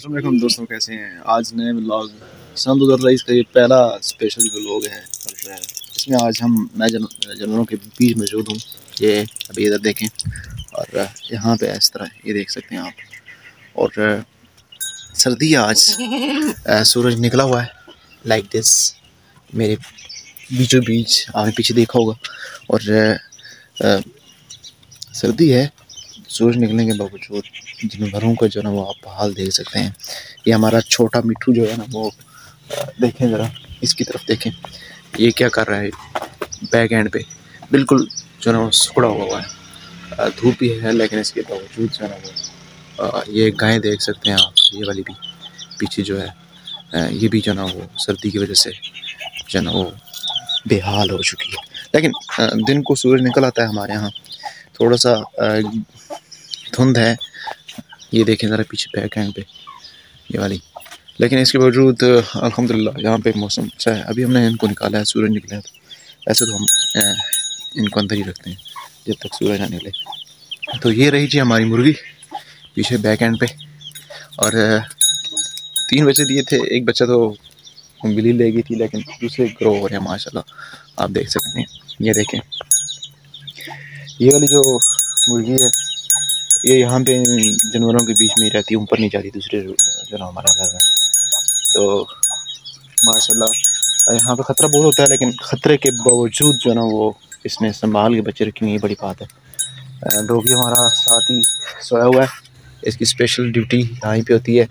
असल दोस्तों कैसे हैं? आज नए व्लॉग सन दो हज़ार का ये पहला स्पेशल व्लॉग है इसमें आज हम मैं जानवरों के बीच मौजूद हूँ। ये अभी इधर देखें, और यहाँ पे इस तरह, ये देख सकते हैं आप। और सर्दी आज सूरज निकला हुआ है लाइक दिस मेरे बीचों बीच आपने पीछे देखा होगा। और सर्दी है सूरज निकलने के बावजूद जानवरों का जो है ना वो आप हाल देख सकते हैं। ये हमारा छोटा मिट्टू जो है ना वो देखें ज़रा, इसकी तरफ़ देखें। ये क्या कर रहा है? बैक एंड पे। बिल्कुल जो है ना वो सुखड़ा हुआ हुआ है। धूप भी है, लेकिन इसके बावजूद जो है ना वो ये गाय देख सकते हैं आप, ये वाली भी पीछे जो है ये भी जो है ना वो सर्दी की वजह से जो है ना वो बेहाल हो चुकी है। लेकिन दिन को सूरज निकल आता है हमारे यहाँ। थोड़ा सा धुंध है। ये देखें ज़रा पीछे बैक हैंड पे। ये वाली। लेकिन इसके बावजूद अलहमदिल्ला यहाँ पे मौसम अच्छा है। अभी हमने इनको निकाला है, सूरज निकला है। तो ऐसे तो हम इनको अंदर ही रखते हैं, जब तक सूरज ना निकले। तो ये रही जी हमारी मुर्गी, पीछे बैक एंड पे। और तीन बच्चे दिए थे। एक बच्चा तो बिल्ली ले गई थी, लेकिन दूसरे ग्रो हो रहे हैं, माशाल्लाह। आप देख सकते हैं। ये देखें। ये वाली जो मुर्गी है ये यहाँ पे जानवरों के बीच में ही रहती है, ऊपर नहीं जाती, दूसरे जो हमारे घर में तो माशाल्लाह यहाँ पे ख़तरा बहुत होता है, लेकिन ख़तरे के बावजूद जो ना, वो इसने संभाल के बच्चे रखे हुए बड़ी बात है। डोगी हमारा साथ ही सोया हुआ है। इसकी स्पेशल ड्यूटी यहाँ पे होती है।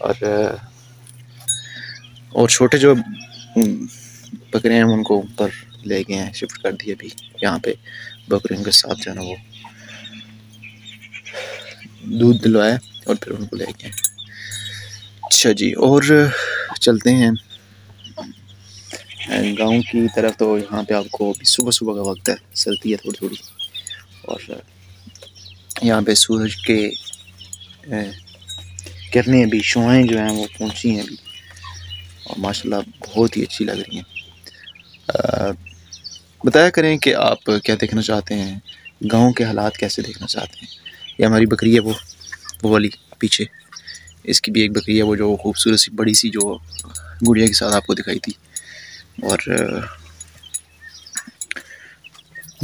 और और छोटे जो बकरे हैं उनको ऊपर ले गए हैं शिफ्ट कर दिए अभी, यहाँ पे बकरियों के साथ जो है ना, वो दूध दिलवाया और फिर उनको ले गए अच्छा जी, और चलते हैं। गाँव की तरफ़ तो यहाँ पे आपको सुबह सुबह का वक्त है, सर्दी है थोड़ी थोड़ी और यहाँ पे सूरज के किरणें अभी शुआएँ जो हैं वो पहुँची हैं अभी। और माशाल्लाह बहुत ही अच्छी लग रही हैं। बताया करें कि आप क्या देखना चाहते हैं? गाँव के हालात कैसे देखना चाहते हैं? ये हमारी बकरी है वो वो वाली पीछे। इसकी भी एक बकरी है वो जो खूबसूरत सी, बड़ी सी जो गुड़िया के साथ आपको दिखाई थी। और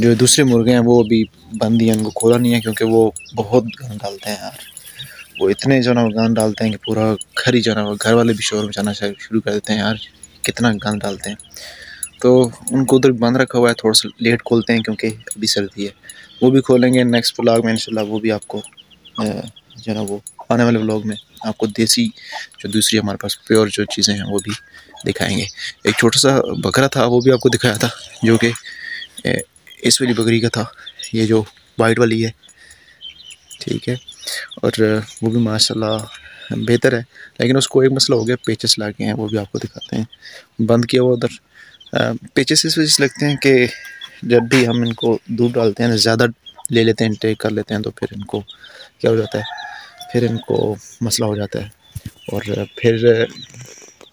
जो दूसरे मुर्गे हैं वो अभी बंद ही हैं, उनको खोला नहीं है क्योंकि वो बहुत गंद डालते हैं यार। वो इतने जो ना गंद डालते हैं कि पूरा घर ही जो ना घर वाले भी शोर मचाना शुरू कर देते हैं यार, कितना गंद डालते हैं। तो उनको उधर बंद रखा हुआ है, थोड़ा सा लेट खोलते हैं क्योंकि अभी सर्दी है। वो भी खोलेंगे नेक्स्ट ब्लॉग में, इंशाल्लाह वो भी आपको जो है ना वो आने वाले ब्लॉग में आपको देसी जो दूसरी हमारे पास प्योर जो चीज़ें हैं वो भी दिखाएँगे। एक छोटा सा बकरा था, वो भी आपको दिखाया था, जो कि इस वाली बकरी का था, ये जो वाइट वाली है। ठीक है, और वो भी माशाल्लाह बेहतर है, लेकिन उसको एक मसला हो गया पेचेस लाके हैं, वो भी आपको दिखाते हैं। बंद किया हुआ उधर पेचेस इस वजह से लगते हैं कि जब भी हम इनको दूध डालते हैं, ज़्यादा ले लेते हैं टेक कर लेते हैं तो फिर इनको क्या हो जाता है? फिर इनको मसला हो जाता है और फिर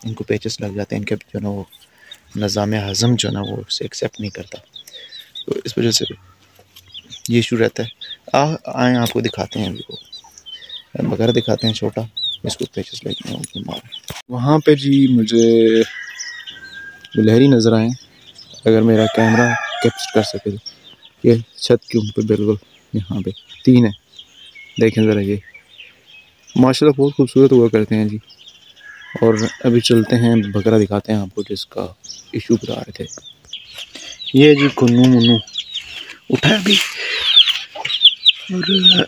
इनको पेचेस लग जाते हैं, इनके जो है ना वो निज़ाम हज़म जो है ना वो उसे एक्सेप्ट नहीं करता। तो इस वजह से ये इशू रहता है। आ, आए, आपको दिखाते हैं अभी वगैरह दिखाते हैं छोटा, इसको पेचेस लेते हैं वहाँ पे जी मुझे लहरी नज़र आए। अगर मेरा कैमरा कैप्चर कर सके ये छत के ऊपर बिल्कुल यहाँ पे तीन है। देखें ज़रा ये। माशाल्लाह, बहुत खूबसूरत हुआ करते हैं जी। और अभी चलते हैं, बकरा दिखाते हैं आपको जिसका इशू बता रहे थे। ये जी कुन्नू मुन्नू। उठा अभी। और,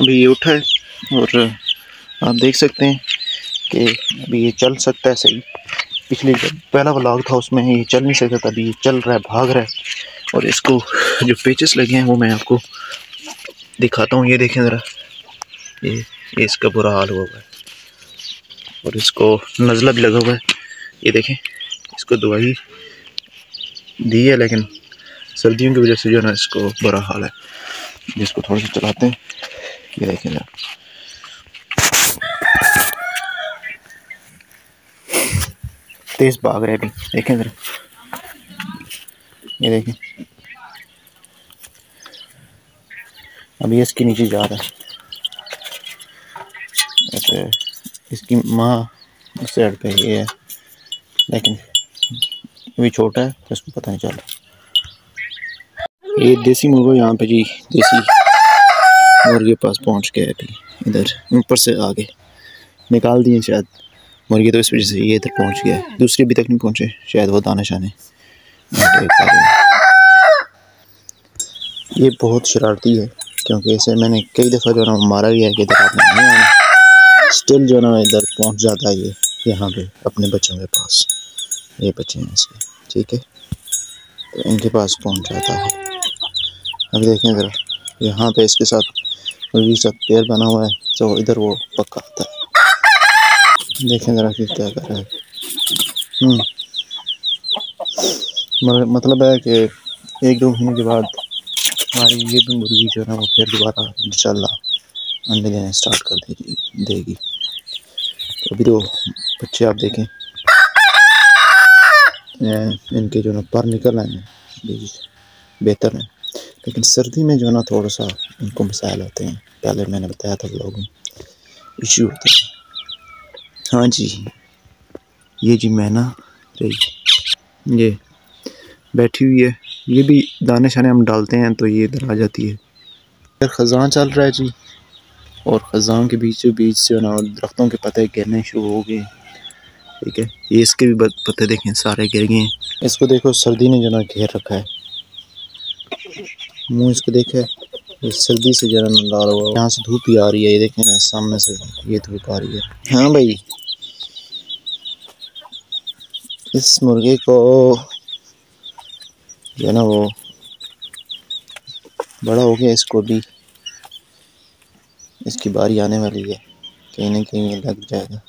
अभी ये उठा है। और आप देख सकते हैं कि अभी ये चल सकता है सही। पिछले जो पहला व्लॉग था, उसमें ये चल नहीं सकता था, अभी चल रहा है, भाग रहा है। और इसको जो पेचेस लगे हैं, वो मैं आपको दिखाता हूँ। ये देखें ज़रा। ये ये इसका बुरा हाल हुआ है। और इसको नज़ला भी लगा हुआ है। ये देखें, इसको दवाई दी है, लेकिन सर्दियों की वजह से जो है ना, इसको बुरा हाल है। जिसको थोड़ा सा चलाते हैं। ये देखें ज़रा। तेज भाग रहे अभी देखें जरा। ये देखें। अभी इसके नीचे जा रहा है। और इसकी माँ उस साइड पे ये है। लेकिन अभी छोटा है तो इसको पता नहीं चल ये देसी मुर्गा यहाँ पे जी, देसी मुर्गे पास पहुँच गया अभी इधर, ऊपर से आगे। निकाल दिए शायद। मुर्गी तो इस वजह से ये इधर पहुँच गया। दूसरे अभी तक नहीं पहुँचे, शायद वो दाना शाने। ये बहुत शरारती है, क्योंकि इसे मैंने कई दफ़ा जो है ना मारा गया है कि इधर आपने नहीं आना स्टिल जो है ना इधर पहुँच जाता है ये, यहाँ पे, अपने बच्चों के पास। ये बच्चे हैं इसके, ठीक है? तो इनके पास पहुँच जाता है। अभी देखें ज़रा, यहाँ पे इसके साथ मुर्गी साथ पेड़ बना हुआ है तो इधर वो पक्का आता है। देखें ज़रा कि क्या कर रहा है। हम्म। मतलब है कि एक दो महीने के बाद हमारी ये भी मुर्गी जो है वो फिर दोबारा इंशाल्लाह अंडे देने स्टार्ट कर देगी देगी। तो अभी तो बच्चे आप देखें। इनके जो ना पर निकल आए हैं बेहतर है। लेकिन सर्दी में जो ना थोड़ा सा इनको मसाइल होते हैं। पहले मैंने बताया था लोगों इशू होते हैं। हाँ जी। ये जी मैना ये बैठी हुई है। ये भी दाने शाने हम डालते हैं तो ये इधर आ जाती है। ख़जान चल रहा है जी। और ख़जान के बीच बीच से ना दरख्तों के पत्ते गिरने शुरू हो गए। ठीक है? ये इसके भी पत्ते देखें, सारे गिर गए हैं। इसको देखो, सर्दी ने जो ना घेर रखा है। मुँह इसको देखे। सर्दी से जरा लाल हुआ यहाँ से धूप ही आ रही है, ये देखें, सामने से ये धूप आ रही है। हाँ भाई। इस मुर्गे को जो है ना वो बड़ा हो गया, इसको भी इसकी बारी आने वाली है। कहीं ना कहीं लग जाएगा।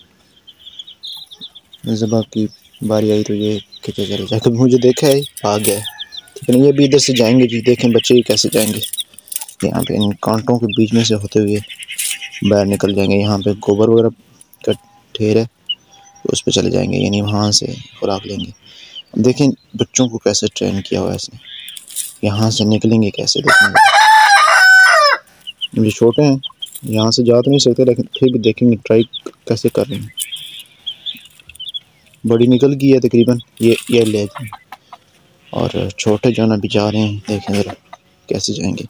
जब की बारी आई तो ये खींचे चले जाए मुझे देखा है, आ गया है। है ये भी इधर से जाएँगे जी, देखें बच्चे कैसे जाएँगे। यहाँ पे। इन कांटों के बीच में से होते हुए बाहर निकल जाएँगे। यहाँ पे गोबर वगैरह का ढेर है तो उस पर चले जाएँगे, यानी वहाँ से खुराक लेंगे। देखें, बच्चों को कैसे ट्रेन किया हुआ है इसने। यहाँ से निकलेंगे कैसे देखेंगे ये छोटे हैं, यहाँ से जा तो नहीं सकते, लेकिन फिर भी देखेंगे ट्राई कैसे कर रहे हैं। बड़ी निकल गई है तकरीबन, ये ये ले और छोटे जो ना भी जा रहे हैं। देखें ज़रा, कैसे जाएँगे।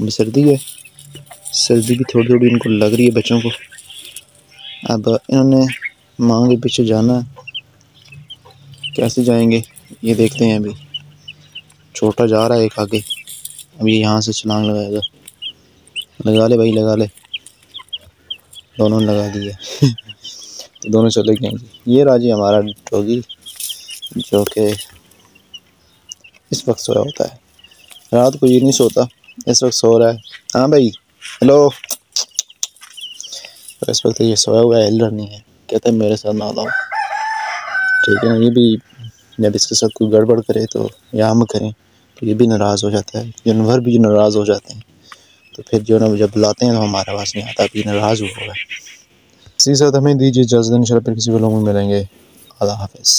अभी सर्दी है। सर्दी भी थोड़ी थोड़ी इनको लग रही है बच्चों को। अब इन्होंने माँ के पीछे जाना कैसे जाएँगे? ये देखते हैं अभी। छोटा जा रहा है एक आगे। अभी यहाँ से छलांग लगाएगा। लगा ले भाई, लगा ले। दोनों ने लगा दिया। तो दोनों चले गए। ये राज़ी हमारा डॉगी जो कि इस वक्त सोया होता है। रात को ये नहीं सोता। इस वक्त सो रहा है हाँ भाई हेलो तो इस वक्त ये सोया हुआ है हिल नहीं है कहते हैं मेरे साथ ना लाओ ठीक है ना ये भी जब इसके साथ कोई गड़बड़ करे तो या हम करें तो ये भी नाराज़ हो जाता है जानवर भी नाराज़ हो जाते हैं तो फिर जो ना जब बुलाते हैं तो हमारे पास नहीं आता अभी नाराज़ हुआ है इसी साथ हमें दीजिए इजाज़त इन फिर किसी लोगों में मिलेंगे अल्लाह हाफिज़